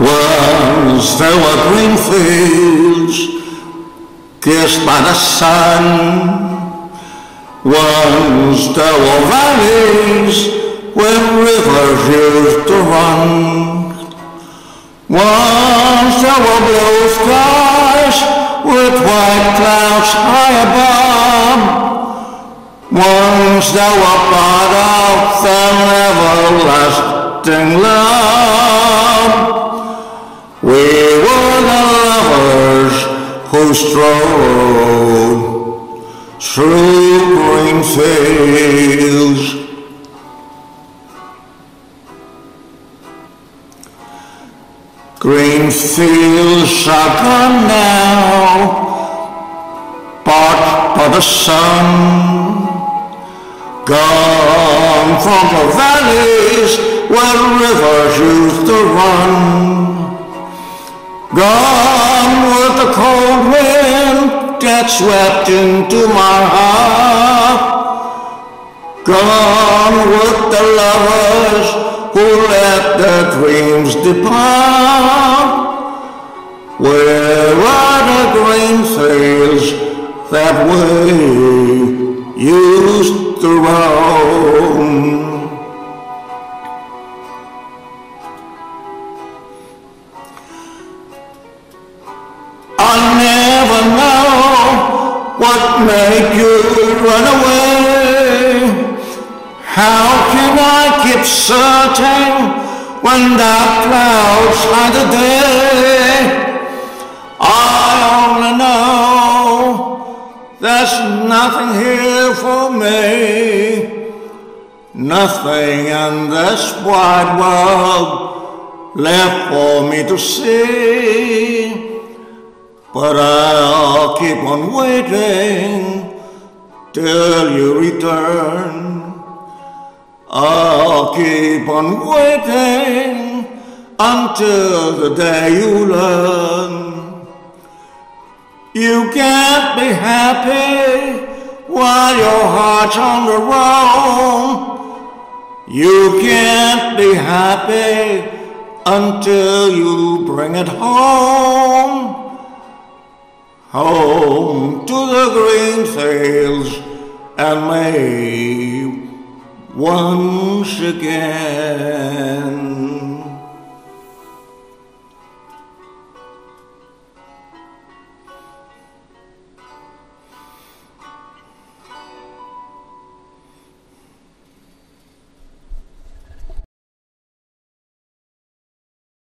Once there were green fields kissed by the sun. Once there were valleys where rivers used to run. Once there were blue skies with white clouds high above. Once there were part of everlasting love. Who strode through green fields. Green fields are now, parched by the sun. Gone from the valleys where rivers used to run. Gone that swept into my heart. Gone with the lovers who let their dreams depart. Where are the green fields that we used to roam? Never know what made you run away. How can I keep searching when dark clouds hide the day? I only know there's nothing here for me. Nothing in this wide world left for me to see. But I'll keep on waiting till you return. I'll keep on waiting until the day you learn. You can't be happy while your heart's on the road. You can't be happy until you bring it home. Home to the green fields and May once again.